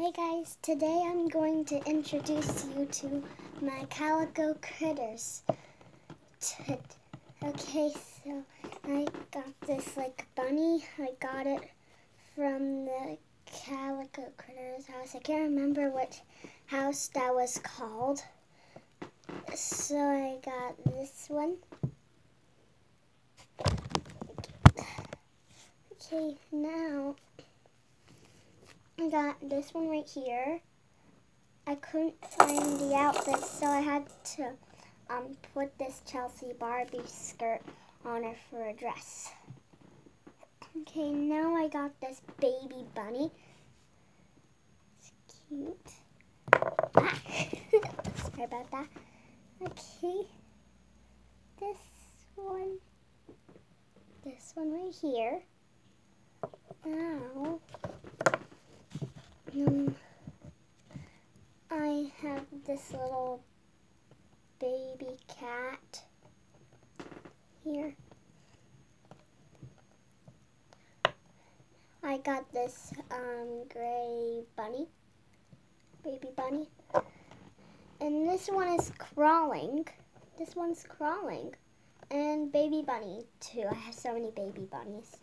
Hey guys, today I'm going to introduce you to my calico critters. Okay, so I got this like bunny. I got it from the calico critters house. I can't remember which house that was called. So I got this one. Okay, now I got this one right here. I couldn't find the outfit, so I had to um, put this Chelsea Barbie skirt on her for a dress. Okay, now I got this baby bunny. It's cute. Ah. Sorry about that. Okay, this one, this one right here. Now, um, I have this little baby cat here. I got this um, gray bunny, baby bunny. And this one is crawling. This one's crawling. And baby bunny too. I have so many baby bunnies.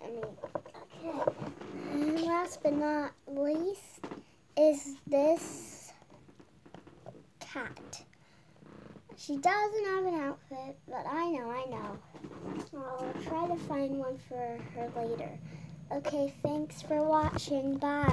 I mean, okay. Last but not least is this cat. She doesn't have an outfit, but I know, I know. I'll try to find one for her later. Okay, thanks for watching. Bye.